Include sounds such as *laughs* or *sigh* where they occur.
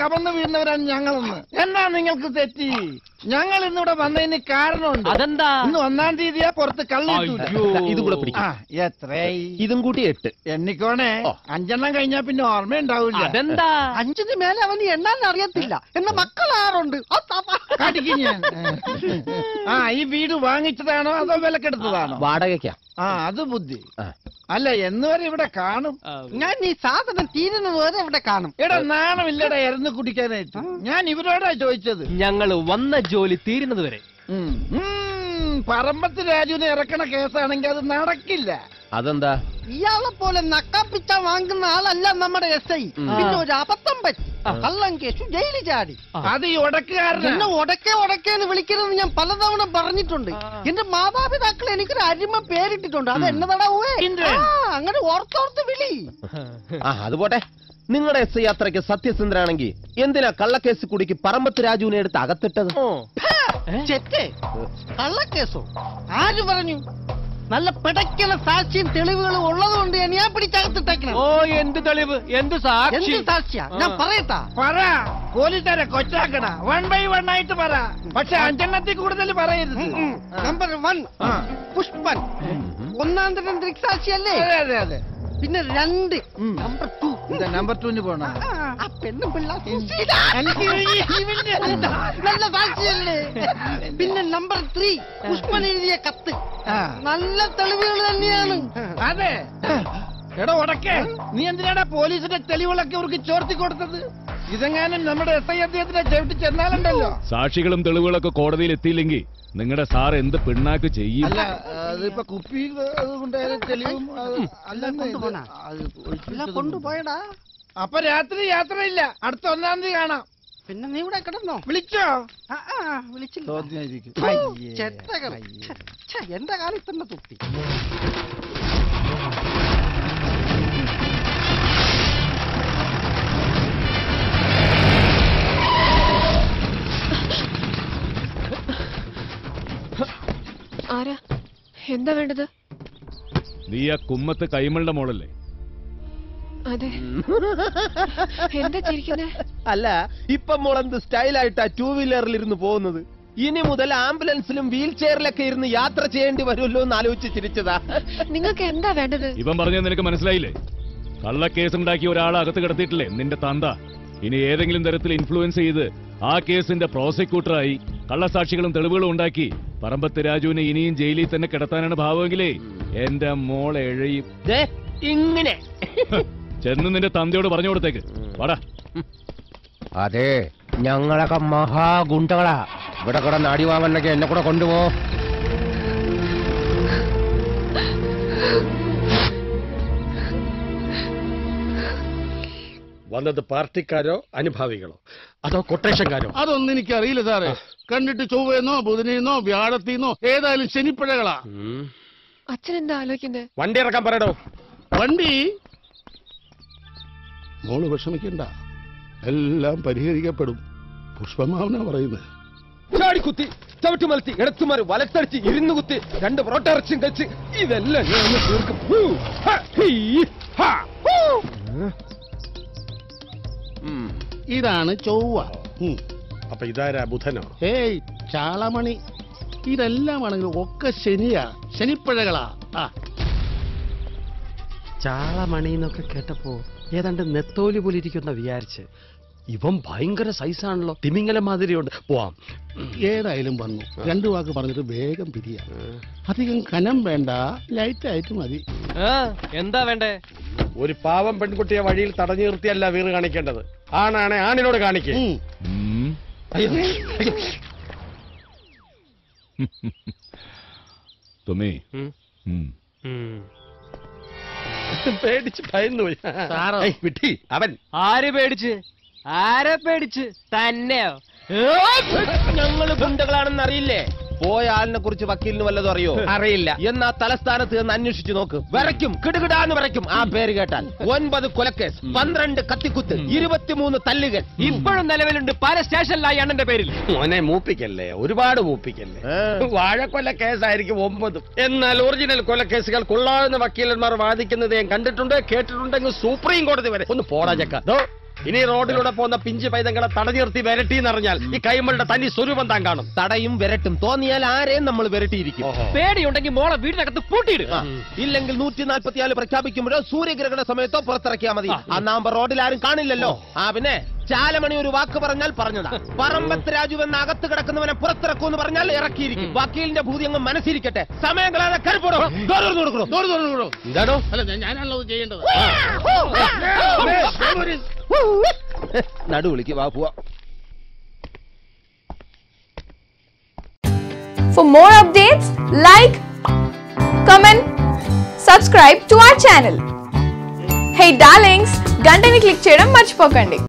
കമന്ന് വീഴുന്നവരാണ് ഞങ്ങളെന്ന്. എന്നാ നിങ്ങൾക്ക് തെറ്റി? ഞങ്ങൾ ഇന്നിവിടെ വന്നതിന് കാരണമുണ്ട്. അതെന്താ? ഇന്ന് ഒന്നാം തീയതിയാ പുറത്ത് കള്ളി അയ്യോ. ഇതും കൂടെ പിടിക്കും. എത്ര എത്രയായി? ഇതും കൂടി എട്ട്. എണ്ണിക്കോണേ. അഞ്ചെണ്ണം കഴിഞ്ഞാ പിന്നെ ഓർമ്മയുണ്ടാവില്ല. അതെന്താ? അഞ്ചിന് മേലെ അവന് എണ്ണാൻ അറിയത്തില്ല. എന്റെ മക്കൾ ആറുണ്ട്. കടിക്കും ഞാൻ. ആ ഈ വീട് വാങ്ങിച്ചതാണോ അതോ വിലക്കെടുത്തതാണോ? വാടകയ്ക്കാ. ആ അത് ബുദ്ധി. അല്ല എന്നുവരെ ഇവിടെ കാണും. ഞാൻ ഈ സാധനം തീരുന്നത് വരെ ഇവിടെ കാണും. എടാ നാണമില്ലടാ ഇറന്ന് കുടിക്കാനായിട്ട്. ഞാൻ ഇവരോടാ ചോദിച്ചത്. ഞങ്ങൾ വന്ന ജോലി തീരുന്നത് വരെ പറമ്പത്ത് രാജുവിനെ ഇറക്കണ കേസാണെങ്കിൽ അത് നടക്കില്ല. അതെന്താ? ഇയാളെ പോലെ നക്കാപ്പിച്ച വാങ്ങുന്ന ആളല്ല നമ്മുടെ എസ് ഐ. പിന്നെ ഒരു അബദ്ധം പറ്റി. കള്ളം കേസു ജയിലിൽ ചാടി. അത് ഈ ഉടക്കുകാരൻ എന്നെ ഉടക്കേ ഉടക്കേന്ന് വിളിക്കരുത് ഞാൻ പലതവണ പറഞ്ഞിട്ടുണ്ട്. എന്റെ മാതാപിതാക്കൾ എനിക്കൊരു അരിമ പേരിട്ടിട്ടുണ്ട്. അത് എന്നതാടാ ഊവേ? അങ്ങനെ ഓർത്തോർത്ത് വിളി. ആ അത് പോട്ടെ. നിങ്ങളുടെ എസ് ഐ യാത്രയ്ക്ക് സത്യസന്ധനാണെങ്കിൽ എന്തിനാ കള്ളക്കേസ് കുടിക്ക് പറമ്പത്ത് രാജുവിനെ എടുത്ത് അകത്തിട്ടത്? ചെറ്റേ കള്ളക്കേസോ? ആര് പറഞ്ഞു? നല്ല പിടയ്ക്കുന്ന സാക്ഷിയും തെളിവുകളും ഉള്ളതുകൊണ്ട് ഞാൻ പിടിച്ചകത്തിട്ടേക്കണം. ഓ എന്ത് തെളിവ്? എന്ത് സാക്ഷി? എന്ത് സാക്ഷിയാ? ഞാൻ പറയട്ടാ. പറ. പോലീസുകാരെ കൊച്ചാക്കണ വൺ ബൈ വൺ ആയിട്ട് പറ. പക്ഷെ അഞ്ചെണ്ണത്തിൽ കൂടുതൽ പറയരുത്. Number one. പുഷ്പൻ. ഒന്നാം തരം ദൃക്സാക്ഷിയല്ലേ? അതെ അതെ അതെ. പിന്നെ രണ്ട്. Number two. നമ്പർ ടുവിന് പോണ? ആ പെണ്ണും പിള്ള *laughs* നല്ല സാക്ഷിയല്ലേ? പിന്നെ നമ്പർ ത്രീ പുഷ്പൻ എഴുതിയ കത്ത്. നല്ല തെളിവുകൾ തന്നെയാണ്. അതെ. എടാ ഉടക്കേ നീ എന്തിനാടാ പോലീസിന്റെ തെളിവുകളൊക്കെ അവർക്ക് ചോർത്തി കൊടുത്തത്? ഇതെങ്ങാനും നമ്മുടെ എസ് ഐ അദ്ദേഹത്തിന്റെ ചവിട്ടി ചെന്നാലുണ്ടല്ലോ. സാക്ഷികളും തെളിവുകളൊക്കെ കോടതിയിൽ എത്തിയില്ലെങ്കിൽ നിങ്ങളുടെ സാർ എന്ത് പിണ്ണാക്ക് ചെയ്യും? അല്ല അതിപ്പോ തെളിവും അത് അല്ലെന്ന് ഇത് അത് എല്ലാം ഒഴിപ്പിച്ചതൊന്നും. കൊണ്ടുപോയടാ. അപ്പൊ രാത്രി യാത്രയില്ല. അടുത്ത ഒന്നാം തീയതി കാണാം. പിന്നെ നീ ഇവിടെ കിടന്നോ? വിളിച്ചോ? ആ, ആ, വിളിച്ചില്ല. അയ്യേ. അയ്യേ. ഛെ, ഛെ, എന്റെ കാലിൽ തന്നെ തുപ്പി. എന്താ വേണ്ടത്? നീ ആ കുമ്മത്ത് കൈമളുടെ മോളല്ലേ? അതെ. എന്താ ചിരിക്കുന്നേ? അല്ല ഇപ്പൊ മോളെന്ത് സ്റ്റൈലായിട്ടാ ടൂ വീലറിൽ ഇരുന്ന് പോകുന്നത്? ഇനി മുതൽ ആംബുലൻസിലും വീൽ ചെയറിലൊക്കെ ഇരുന്ന് യാത്ര ചെയ്യേണ്ടി വരുമല്ലോ എന്ന് ആലോചിച്ച് ചിരിച്ചതാ. നിങ്ങൾക്ക് എന്താ വേണ്ടത്? ഇവൻ പറഞ്ഞത് നിനക്ക് മനസ്സിലായില്ലേ? കള്ളക്കേസുണ്ടാക്കി ഒരാളെ അകത്ത് കിടത്തിയിട്ടില്ലേ? നിന്റെ തന്ത. ഇനി ഏതെങ്കിലും തരത്തിൽ ഇൻഫ്ലുവൻസ് ചെയ്ത് ആ കേസിന്റെ പ്രോസിക്യൂട്ടറായി കള്ളസാക്ഷികളും തെളിവുകളും ഉണ്ടാക്കി പറമ്പത്ത് രാജുവിനെ ഇനിയും ജയിലിൽ തന്നെ കിടത്താനാണ് ഭാവമെങ്കിലേ എന്റെ മോളെ എഴയും. ദേ, ഇങ്ങനെ. ചെന്ന് നിന്റെ തന്തയോട് പറഞ്ഞു കൊടുത്തേക്ക്. വാടാ. അതെ ഞങ്ങളൊക്കെ മഹാഗുണ്ടകളാ. ഇവിടെ കൂടെ നാടി എന്നെ കൂടെ കൊണ്ടുപോ. വന്നത് പാർട്ടിക്കാരോ അനുഭാവികളോ? അതോ കൊട്ടേഷൻകാരോ? അതൊന്നും എനിക്ക് അറിയില്ല സാറേ കണ്ടിട്ട് ചൊവ്വയെന്നോ ബുധനെന്നോ വ്യാഴത്തിന്നോ ഏതായാലും ശനിപ്പഴകളാ. അച്ഛൻ എന്താ ആലോചിക്കുന്നത് വണ്ടി ഇറക്കാൻ പറയടോ. വണ്ടി? മോൾ വിഷമിക്കണ്ട. എല്ലാം പരിഹരിക്കപ്പെടും. പുഷ്പമാവന പറയുന്നത് ചാടിക്കുത്തി ചവിട്ടുമലത്തി ഇടത്തുമാറി വലത്തടിച്ച് ഇരുന്ന് കുത്തി രണ്ട് പൊറോട്ട ഇറച്ചും കഴിച്ച് ഇതെല്ലാം ഞാൻ തീർക്കും. ഉം. ഇതാണ് ചൊവ്വ. ഉം. അപ്പൊ ഇതാരാ ബുധനോ? ഏയ് ചാളമണി. ഇതെല്ലാം ആണെങ്കിലും ഒക്കെ ശനിയാ. ശനിപ്പഴകളാ. ആ. ചാളമണി എന്നൊക്കെ കേട്ടപ്പോ ഏതാണ്ട് നെത്തോലി പോലെ ഇരിക്കുന്ന വിചാരിച്ച്. ഇവൻ ഭയങ്കര സൈസാണല്ലോ തിമിങ്ങല മാതിരിയുണ്ട്. പോവാം. ഏതായാലും വന്നു. രണ്ടു വാക്ക് പറഞ്ഞിട്ട് വേഗം പിരിയാ. അധികം കനം വേണ്ട. ലൈറ്റ് ആയിട്ട് മതി. ആ, എന്താ വേണ്ടേ? ഒരു പാവം പെൺകുട്ടിയെ വഴിയിൽ തടഞ്ഞു നിർത്തിയല്ല വീറ് കാണിക്കേണ്ടത്. ആണാണെ ആണിനോട് കാണിക്കേ. തുമ്മി. പേടിച്ച് ഭയന്നു പോയി. സാറോ? വിട്ടി അവൻ. ആര് പേടിച്ച്? ആരെ പേടിച്ച്? തന്നെയോ? ഞങ്ങൾ ഗുണ്ടകളാണെന്ന് അറിയില്ലേ പോയ ആളിനെ കുറിച്ച് വക്കീലിന് വല്ലതും അറിയോ? അറിയില്ല. എന്നാ തലസ്ഥാനത്ത് നിന്ന് അന്വേഷിച്ചു നോക്ക്. വരയ്ക്കും കിടുകിടാന്ന് വരയ്ക്കും. ആ പേര് കേട്ടാൽ. ഒൻപത് കൊലക്കേസ് പന്ത്രണ്ട് കത്തിക്കുത്ത് ഇരുപത്തിമൂന്ന് തല്ലുകൾ. ഇപ്പോഴും നിലവിലുണ്ട്. പല സ്റ്റേഷനിലായി അണ്ണന്റെ പേരിൽ. മോനെ മൂപ്പിക്കല്ലേ? ഒരുപാട് മൂപ്പിക്കല്ലേ. വാഴക്കൊല കേസായിരിക്കും ഒമ്പതും. എന്നാൽ ഒറിജിനൽ കൊലക്കേസുകൾ കൊള്ളാവുന്ന വക്കീലന്മാർ വാദിക്കുന്നത് ഞാൻ കണ്ടിട്ടുണ്ട്? കേട്ടിട്ടുണ്ടെങ്കിൽ സുപ്രീം കോടതി വരെ ഒന്ന് പോടാ ചക്ക. ഇനി റോഡിലൂടെ പോകുന്ന പിഞ്ച് പൈതങ്ങളെ തടഞ്ഞു നിർത്തി വരട്ടി എന്നറിഞ്ഞാൽ ഈ കൈമളുടെ തനി സ്വരൂപം താൻ കാണും. തടയും വിരട്ടും. തോന്നിയാൽ ആരെയും നമ്മൾ വിരട്ടിയിരിക്കും? പേടിയുണ്ടെങ്കിൽ മോളെ വീടിനകത്ത് പൂട്ടിയിടും ആ, ഇല്ലെങ്കിൽ നൂറ്റി നാൽപ്പത്തിയാൽ പ്രഖ്യാപിക്കുമ്പോഴോ സൂര്യഗ്രഹണ സമയത്തോ പുറത്തിറക്കിയാൽ മതി. അന്നാകുമ്പോ റോഡിൽ ആരും കാണില്ലല്ലോ. ആ പിന്നെ ചാലമണി ഒരു വാക്ക് പറഞ്ഞാൽ പറഞ്ഞതാ പറമ്പത്ത് രാജു എന്ന അകത്ത് കിടക്കുന്നവനെ പുറത്തിറക്കൂന്ന് പറഞ്ഞാൽ ഇറക്കിയിരിക്കും വക്കീലിന്റെ ഭൂതി അങ്ങ് മനസ്സിരിക്കട്ടെ സമയം കളയാതെ കരുപ്പോടോ കൊടുക്കണോ തോട് തോട് തോട്. എന്താണോ അല്ല ഞാൻ- ഞാനാണല്ലോ ഇത് ചെയ്യേണ്ടത് നടു വിളിക്ക് വാ പോവാ For more updates, like, comment, subscribe to our channel. Hey darlings, గంటని click చేయడం మర్చిపోకండి